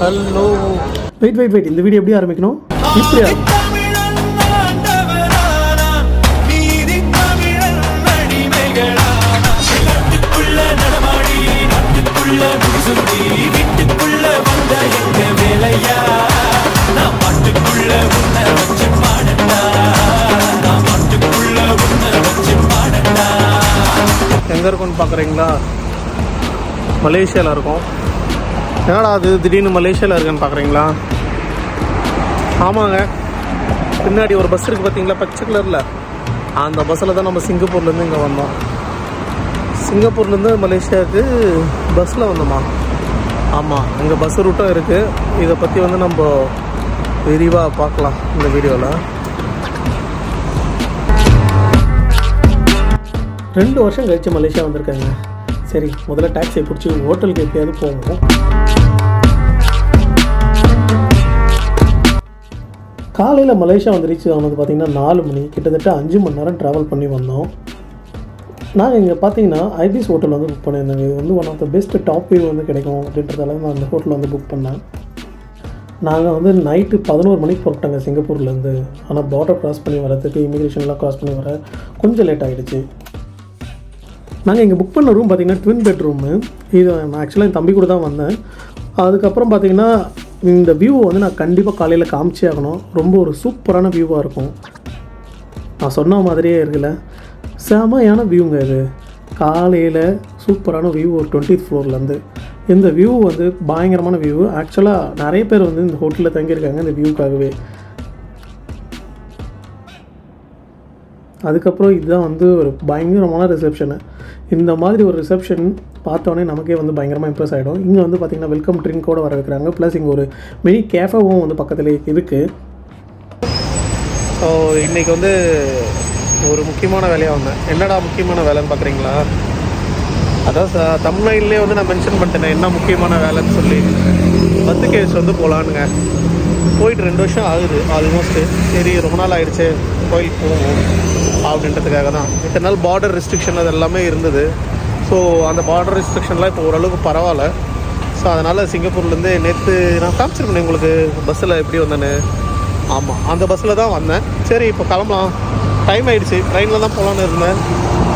Hello wait wait wait இந்த video எப்படி ஆரம்பிக்கணும்? இப்படி. எங்கே இருக்கும்னு பார்க்குறீங்களா மலேசியாவில் இருக்கோம். என்னடா அது? திடீர்னு மலேசியாவில் இருக்குன்னு பார்க்குறீங்களா ஆமாங்க. பின்னாடி ஒரு பஸ் இருக்குது பார்த்தீங்களா பச்சை கலரில். அந்த பஸ்ஸில் தான் நம்ம சிங்கப்பூர்லேருந்து இங்கே வந்தோம். சிங்கப்பூர்லேருந்து மலேசியாவுக்கு பஸ்ஸில் வந்தோமா? ஆமாம் இங்கே பஸ் ரூட்டும் இருக்குது இதை பற்றி வந்து நம்ம விரிவாக பார்க்கலாம் இந்த வீடியோவில் ரெண்டு வருஷம் கழிச்சு மலேசியா வந்திருக்காங்க. சரி முதல்ல டாக்ஸியை பிடிச்சி ஹோட்டலுக்கு எப்படியாவது போவோம். காலையில் மலேசியா வந்து ரீச் ஆனது பார்த்திங்கன்னா நாலு மணி கிட்டத்தட்ட அஞ்சு மணி நேரம் ட்ராவல் பண்ணி வந்தோம். நாங்கள் இங்கே பார்த்தீங்கன்னா ஐபிஸ் ஹோட்டல் வந்து புக் பண்ணியிருந்தேங்க இது வந்து one of the best top view வந்து கிடைக்கும் அப்படின்றதால நான் அந்த ஹோட்டல் வந்து புக் பண்ணேன். நாங்கள் வந்து நைட்டு பதினோரு மணிக்கு புறப்பட்டாங்க சிங்கப்பூர்லேருந்து ஆனால் பார்டர் கிராஸ் பண்ணி வரதுக்கு இமிக்ரேஷன்லாம் க்ராஸ் பண்ணி வர கொஞ்சம் லேட் ஆகிடுச்சு நாங்கள் இங்கே புக் பண்ண ரூம் பார்த்திங்கன்னா ட்வின் பெட்ரூமு இது நான் ஆக்சுவலாக என் தம்பி கூட தான் வந்தேன். அதுக்கப்புறம் பார்த்தீங்கன்னா இந்த வியூவை வந்து நான் கண்டிப்பாக காலையில் காமிச்சே ஆகணும். ரொம்ப ஒரு சூப்பரான வியூவாக இருக்கும். நான் சொன்ன மாதிரியே இருக்குல்ல. செமையான வியூங்க இது. காலையில் சூப்பரான வியூ ஒரு டுவெண்ட்டி ஃப்ளோர்லேருந்து இந்த வியூ வந்து பயங்கரமான வியூ ஆக்சுவலாக நிறைய பேர் வந்து இந்த ஹோட்டலில் தங்கியிருக்காங்க இந்த வியூக்காகவே அதுக்கப்புறம் இதுதான் வந்து ஒரு பயங்கரமான ரிசப்ஷனு இந்த மாதிரி ஒரு ரிசப்ஷன் பார்த்தோன்னே நமக்கே வந்து பயங்கரமாக இம்ப்ரெஸ் ஆகிடும் இங்கே வந்து பார்த்திங்கன்னா வெல்கம் ட்ரிங்க்கோடு வர வைக்கிறாங்க. ப்ளஸ் இங்கே ஒரு மினி கேஃபேவும் வந்து பக்கத்துலேயே இருக்குது ஸோ இன்றைக்கி வந்து ஒரு முக்கியமான வேலையாக வந்தேன். என்னடா முக்கியமான வேலைன்னு பார்க்குறீங்களா அதான் ச தமிழ்நாட்டிலே வந்து நான் மென்ஷன் பண்ணிட்டேன் என்ன முக்கியமான வேலைன்னு சொல்லி. பத்து கேஸ் வந்து போகலானுங்க போயிட்டு ரெண்டு வருஷம் ஆகுது ஆல்மோஸ்ட்டு சரி ரொம்ப நாள் ஆகிடுச்சு கோயிலுக்கு போவோம். அப்படின்றதுக்காக தான் இத்தனை நாள் பார்டர் ரெஸ்ட்ரிக்ஷன் அது எல்லாமே இருந்தது. ஸோ அந்த பார்டர் ரெஸ்ட்ரிக்ஷன்லாம் இப்போ ஓரளவுக்கு பரவாயில்ல. ஸோ அதனால் சிங்கப்பூர்லேருந்து நேற்று நான் காமிச்சிருக்கேன் உங்களுக்கு. பஸ்ஸில் எப்படி வந்தேன்னு. ஆமாம் அந்த பஸ்ஸில் தான் வந்தேன். சரி இப்போ கிளம்பலாம். டைம் ஆகிடுச்சு ட்ரெயினில் தான் போகலான்னு இருந்தேன்.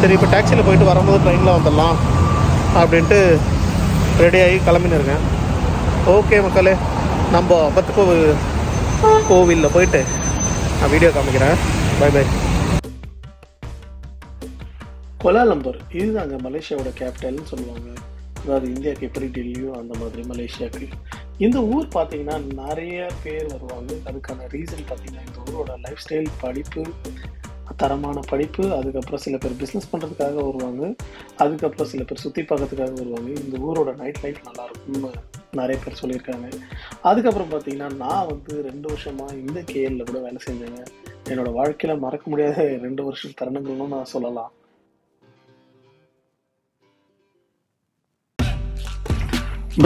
சரி இப்போ டாக்ஸியில் போயிட்டு வரும்போது ட்ரெயினில் வந்துடலாம். அப்படின்ட்டு ரெடியாகி கிளம்பின்னு இருக்கேன். ஓகே மக்களே நம்ம பத்து கோவில் கோவிலில் போயிட்டு நான் வீடியோ காமிக்கிறேன். Bye bye Kuala Lumpur. இதுதாங்க மலேசியாவோட கேபிட்டல்னு சொல்லுவாங்க. அதாவது இந்தியாவுக்கு எப்படி டெல்லியோ அந்த மாதிரி மலேசியாவுக்கு. இந்த ஊர் பார்த்தீங்கன்னா நிறைய பேர் வருவாங்க. அதுக்கான ரீசன் பார்த்தீங்கன்னா இந்த ஊரோட லைஃப் ஸ்டைல் படிப்பு தரமான படிப்பு அதுக்கப்புறம் சில பேர் பிஸ்னஸ் பண்ணுறதுக்காக வருவாங்க. அதுக்கப்புறம் சில பேர் சுற்றி பார்க்கறதுக்காக வருவாங்க. இந்த ஊரோட நைட் லைஃப் நல்லாயிருக்கும்னு நிறைய பேர் சொல்லியிருக்காங்க. அதுக்கப்புறம் பார்த்தீங்கன்னா நான் வந்து ரெண்டு வருஷமாக இந்த கேஎல்ல கூட வேலை செஞ்சேங்க. என்னோடய வாழ்க்கையில் மறக்க முடியாத ரெண்டு வருஷம் தருணங்கள்னு நான் சொல்லலாம்.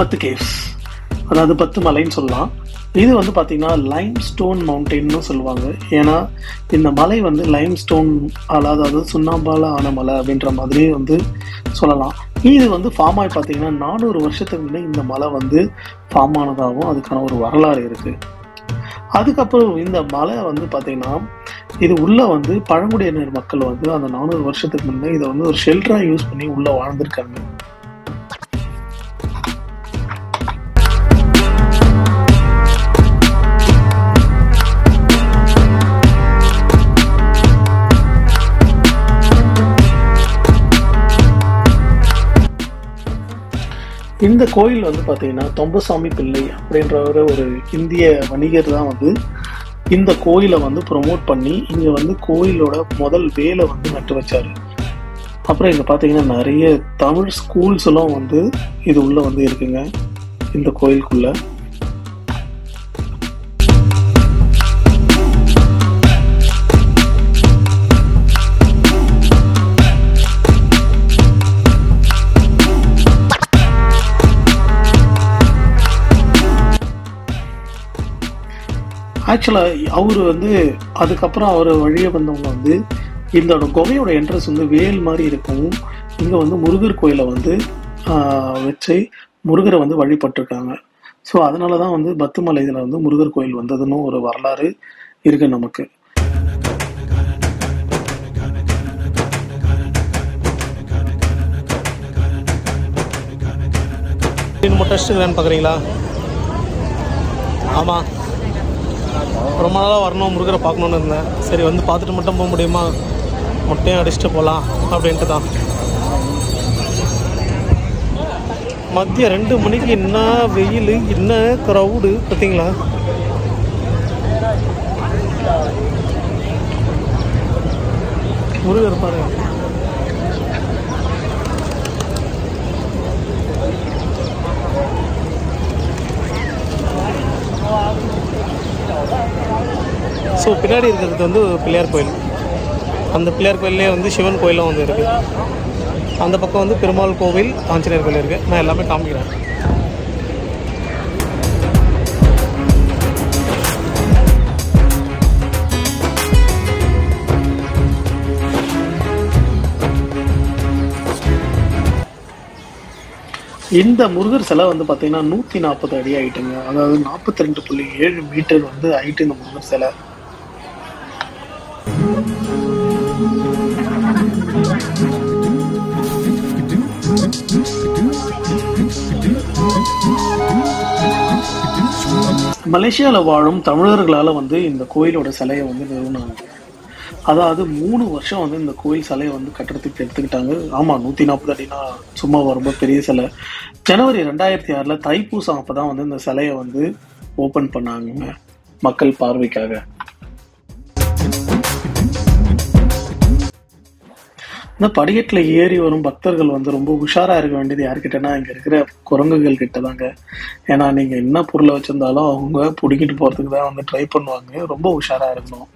பத்து கேவ்ஸ் அதாவது பத்து மலைன்னு சொல்லலாம். இது வந்து பார்த்தீங்கன்னா லைம் ஸ்டோன் மவுண்டெயின்னு சொல்லுவாங்க. ஏன்னா இந்த மலை வந்து லைம் ஸ்டோன் அதாவது சுண்ணாம்பால ஆன மலை அப்படின்ற மாதிரி வந்து சொல்லலாம். இது வந்து ஃபார்ம் ஆகி பார்த்தீங்கன்னா நானூறு வருஷத்துக்கு முன்னே இந்த மலை வந்து ஃபார்ம் ஆனதாகவும் அதுக்கான ஒரு வரலாறு இருக்குது அதுக்கப்புறம் இந்த மலை வந்து பார்த்தீங்கன்னா இது உள்ள வந்து பழங்குடியினர் மக்கள் வந்து அந்த நானூறு வருஷத்துக்கு முன்னே இதை வந்து ஒரு ஷெல்டராக யூஸ் பண்ணி உள்ளே வாழ்ந்திருக்காங்க. இந்த கோயில் வந்து பார்த்தீங்கன்னா தொம்பசாமி பிள்ளை அப்படின்றவர் ஒரு இந்திய வணிகர் தான் வந்து இந்த கோயிலை வந்து ப்ரொமோட் பண்ணி இங்கே வந்து கோயிலோட முதல் வேலை வந்து நட்டு வச்சாரு. அப்புறம் இங்கே பார்த்தீங்கன்னா நிறைய தமிழ் ஸ்கூல்ஸ் எல்லாம் வந்து இது உள்ளே வந்து இருக்குங்க இந்த கோயிலுக்குள்ளே. ஆக்சுவலாக அவர் வந்து அதுக்கப்புறம் அவர் வழியே வந்தவங்க வந்து இந்த குகையோட என்ட்ரன்ஸ் வந்து வேல் மாதிரி இருக்கும் இங்கே வந்து முருகர் கோயிலை வந்து வச்சு முருகரை வந்து வழிபட்டிருக்காங்க. ஸோ அதனால தான் வந்து பத்துமலை இதில் வந்து முருகர் கோயில் வந்ததுன்னு ஒரு வரலாறு இருக்கு நமக்கு. மட்டும் டெஸ்ட் இருக்கிறேன்னு பார்க்குறீங்களா ஆமாம் ரொம்ப நாளாக வரணும் முருகரை பார்க்கணுன்னு இருந்தேன். சரி வந்து பார்த்துட்டு மட்டும் போக முடியுமா? முட்டையும் அடிச்சுட்டு போகலாம் அப்படின்ட்டு தான். மதியம் ரெண்டு மணிக்கு என்ன வெயில் என்ன க்ரௌடு பார்த்தீங்களா? முருகர் பாருங்க. ஸோ பின்னாடி இருக்கிறது வந்து பிள்ளையார் கோயில். அந்த பிள்ளையார் கோயிலே வந்து சிவன் கோயிலும் வந்து இருக்குது அந்த பக்கம் வந்து பெருமாள் கோவில் ஆஞ்சநேயர் கோயில் இருக்குது நான் எல்லாமே காமிக்கிறேன். இந்த முருகர் சிலை வந்து பார்த்தீங்கன்னா நூற்றி நாற்பது அடி ஆகிட்டுங்க அதாவது நாற்பத்தி ரெண்டு புள்ளி ஏழு மீட்டர் வந்து ஆகிட்டு இந்த முருகர் சிலை. மலேசியாவில் வாழும் தமிழர்களால் வந்து இந்த கோயிலோட சிலையை வந்து நிறுவனாங்க. அதாவது மூணு வருஷம் வந்து இந்த கோயில் சிலையை வந்து கட்டுறதுக்கு எடுத்துக்கிட்டாங்க. ஆமாம் நூற்றி நாற்பது அடினா சும்மா ரொம்ப பெரிய சிலை. ஜனவரி ரெண்டாயிரத்தி ஆறில் தைப்பூசம் அப்போ தான் வந்து இந்த சிலையை வந்து ஓப்பன் பண்ணாங்க மக்கள் பார்வைக்காக. இந்த படிக்கட்டில் ஏறி வரும் பக்தர்கள் வந்து ரொம்ப உஷாராக இருக்க வேண்டியது யார்கிட்டனா இங்கே இருக்கிற குரங்குகள் கிட்ட தாங்க ஏன்னா நீங்கள் என்ன பொருளை வச்சிருந்தாலும் அவங்க பிடிக்கிட்டு போகிறதுக்கு தான் வந்து ட்ரை பண்ணுவாங்க. ரொம்ப உஷாராக இருக்கணும்.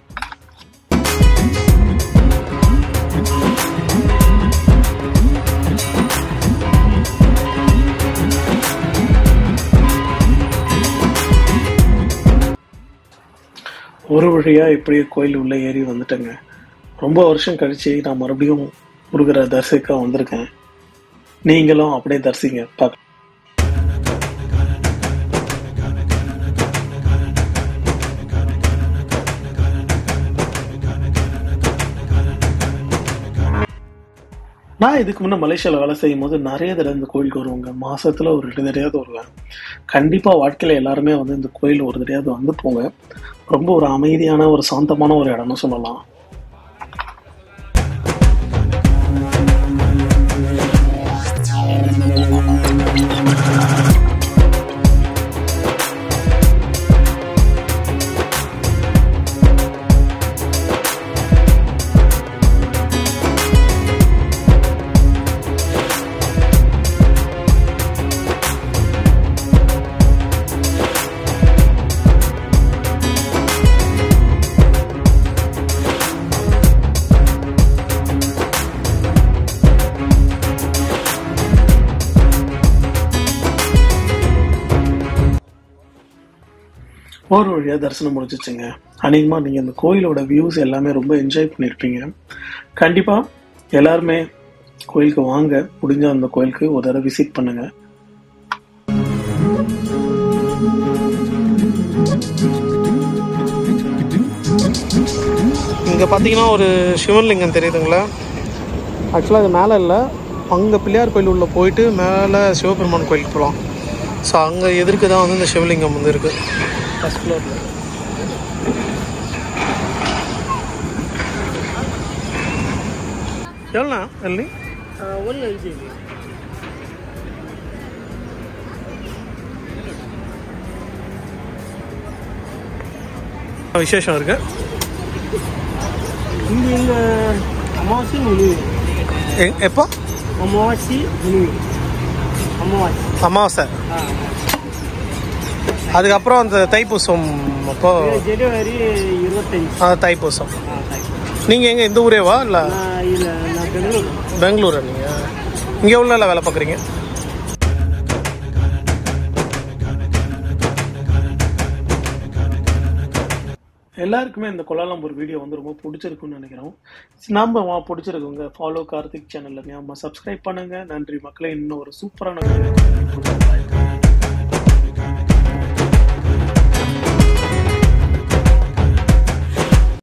ஒரு வழியாக இப்படியே கோயில் உள்ளே ஏறி வந்துட்டேங்க. ரொம்ப வருஷம் கழிச்சு நான் மறுபடியும் முருகரை தரிசிக்க வந்திருக்கேன். நீங்களும் அப்படியே தரிசிங்க. பார்க்க நான் இதுக்கு முன்னே மலேசியாவில் வேலை செய்யும் போது நிறைய தடவை இந்த கோயிலுக்கு வருவாங்க. மாதத்தில் ஒரு ரெண்டு தடையாவது வருவேன். கண்டிப்பாக வாழ்க்கையில் எல்லாருமே வந்து இந்த கோயில் ஒரு தடையாவது வந்து போங்க. ரொம்ப ஒரு அமைதியான ஒரு சாந்தமான ஒரு இடம்னு சொல்லலாம். போர் வழியாக தரிசனம் முடிச்சிச்சுங்க அநேகமாக நீங்கள் இந்த கோயிலோட வியூஸ் எல்லாமே ரொம்ப என்ஜாய் பண்ணியிருப்பீங்க கண்டிப்பாக எல்லாருமே கோயிலுக்கு வாங்க. முடிஞ்ச அந்த கோயிலுக்கு ஒரு தடவை விசிட் பண்ணுங்க. இங்கே பார்த்தீங்கன்னா ஒரு சிவன்லிங்கம் தெரியுதுங்களா? ஆக்சுவலாக அது மேலே இல்லை. அங்கே பிள்ளையார் கோயில் உள்ளே போயிட்டு மேலே சிவபெருமான் கோயிலுக்கு போகலாம் ஸோ அங்கே எதிர்க்கு தான் வந்து இந்த சிவலிங்கம் வந்து இருக்குது ஃபஸ்ட் ஃப்ளோரில் எவ்வளோண்ணா எல்லி ஒன்று அஞ்சு விசேஷம் இருக்குது இங்கே இந்த அமாவாசை முழுவி எப்போ அமாவாசை முழுவி அமாவாசை அமாவாசை அதுக்கப்புறம் அந்த தைப்பூசம் அப்போ ஜனவரி இருபத்தஞ்சி. ஆ, தைப்பூசம். நீங்கள் எங்கே இந்த ஊரேவா இல்லை? பெங்களூர். பெங்களூரா நீங்கள் இங்கே உள்ள வேலை பார்க்குறீங்க எல்லாருக்குமே இந்த கொலாலம்பூர் வீடியோ வந்து ரொம்ப பிடிச்சிருக்குன்னு நினைக்கிறோம். நம்ம பிடிச்சிருக்கோங்க. ஃபாலோ கார்த்திக் சேனல்ல நம்ம சப்ஸ்கிரைப் பண்ணுங்க. நன்றி. மக்களே இன்னும் ஒரு சூப்பரான